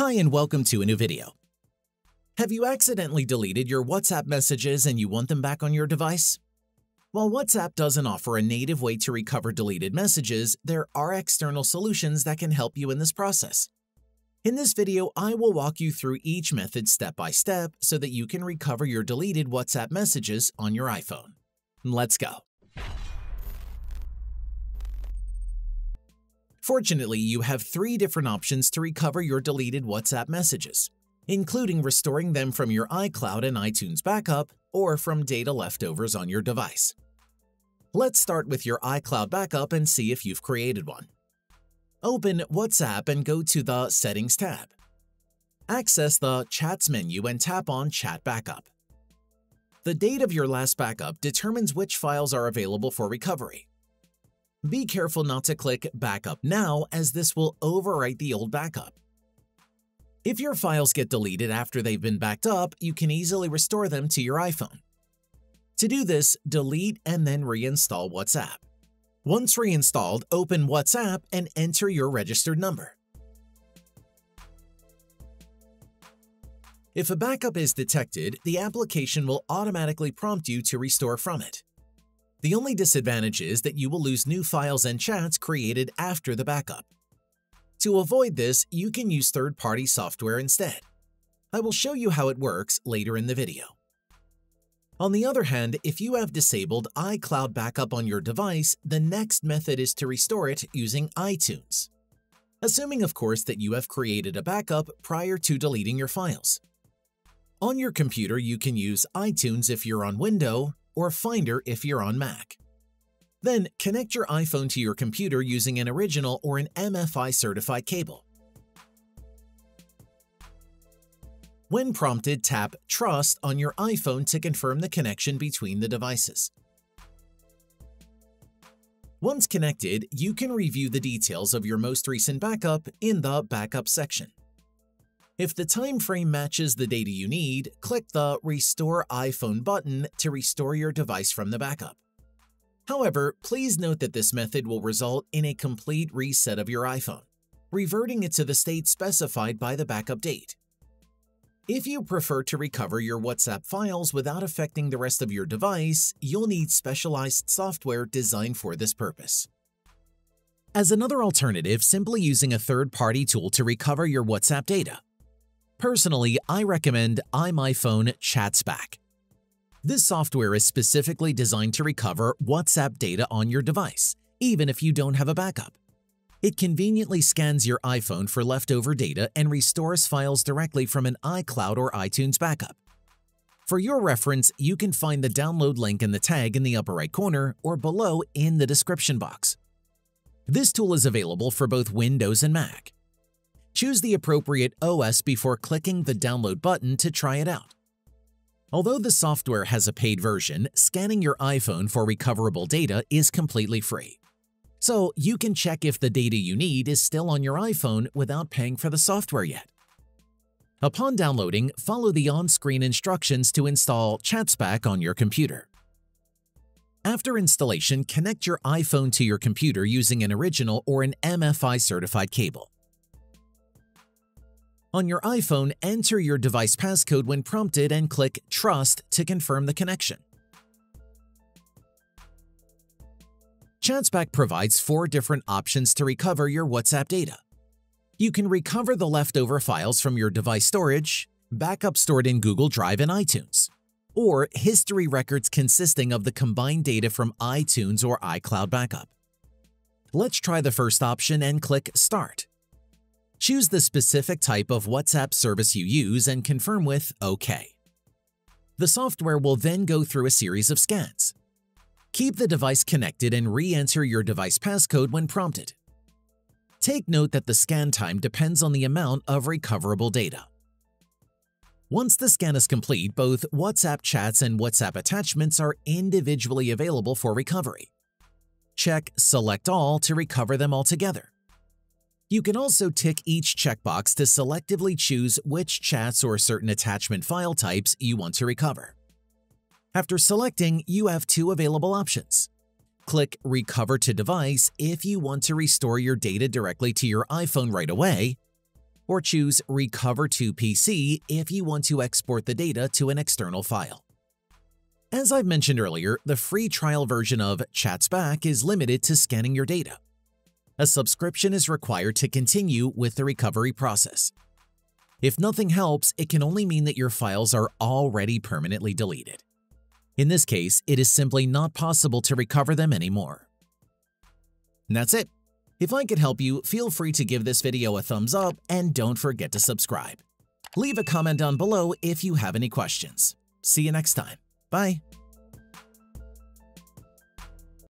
Hi and welcome to a new video. Have you accidentally deleted your WhatsApp messages and you want them back on your device? While WhatsApp doesn't offer a native way to recover deleted messages, there are external solutions that can help you in this process. In this video, I will walk you through each method step by step so that you can recover your deleted WhatsApp messages on your iPhone. Let's go. Fortunately, you have three different options to recover your deleted WhatsApp messages, including restoring them from your iCloud and iTunes backup or from data leftovers on your device. Let's start with your iCloud backup and see if you've created one. Open WhatsApp and go to the Settings tab. Access the Chats menu and tap on Chat Backup. The date of your last backup determines which files are available for recovery. Be careful not to click Backup Now as this will overwrite the old backup. If your files get deleted after they've been backed up, you can easily restore them to your iPhone. To do this, delete and then reinstall WhatsApp. Once reinstalled, open WhatsApp and enter your registered number. If a backup is detected, the application will automatically prompt you to restore from it. The only disadvantage is that you will lose new files and chats created after the backup. To avoid this, you can use third-party software instead. I will show you how it works later in the video. On the other hand, if you have disabled iCloud Backup on your device, the next method is to restore it using iTunes. Assuming, of course, that you have created a backup prior to deleting your files. On your computer, you can use iTunes if you're on Windows or Finder if you're on Mac. Then connect your iPhone to your computer using an original or an MFI certified cable. When prompted, tap Trust on your iPhone to confirm the connection between the devices. Once connected, you can review the details of your most recent backup in the Backup section. If the time frame matches the data you need, click the Restore iPhone button to restore your device from the backup. However, please note that this method will result in a complete reset of your iPhone, reverting it to the state specified by the backup date. If you prefer to recover your WhatsApp files without affecting the rest of your device, you'll need specialized software designed for this purpose. As another alternative, simply using a third-party tool to recover your WhatsApp data. Personally, I recommend iMyFone ChatsBack. This software is specifically designed to recover WhatsApp data on your device, even if you don't have a backup. It conveniently scans your iPhone for leftover data and restores files directly from an iCloud or iTunes backup. For your reference, you can find the download link in the tag in the upper right corner or below in the description box. This tool is available for both Windows and Mac. Choose the appropriate OS before clicking the download button to try it out. Although the software has a paid version, scanning your iPhone for recoverable data is completely free. So you can check if the data you need is still on your iPhone without paying for the software yet. Upon downloading, follow the on-screen instructions to install ChatsBack on your computer. After installation, connect your iPhone to your computer using an original or an MFI certified cable. On your iPhone, enter your device passcode when prompted and click Trust to confirm the connection. ChatsBack provides four different options to recover your WhatsApp data. You can recover the leftover files from your device storage, backup stored in Google Drive and iTunes, or history records consisting of the combined data from iTunes or iCloud backup. Let's try the first option and click Start. Choose the specific type of WhatsApp service you use and confirm with OK. The software will then go through a series of scans. Keep the device connected and re-enter your device passcode when prompted. Take note that the scan time depends on the amount of recoverable data. Once the scan is complete, both WhatsApp chats and WhatsApp attachments are individually available for recovery. Check Select All to recover them all together. You can also tick each checkbox to selectively choose which chats or certain attachment file types you want to recover. After selecting, you have two available options. Click Recover to Device if you want to restore your data directly to your iPhone right away, or choose Recover to PC if you want to export the data to an external file. As I've mentioned earlier, the free trial version of ChatsBack is limited to scanning your data. A subscription is required to continue with the recovery process. If nothing helps, it can only mean that your files are already permanently deleted. In this case, it is simply not possible to recover them anymore. And that's it. If I could help you, feel free to give this video a thumbs up and don't forget to subscribe. Leave a comment down below if you have any questions. See you next time. Bye.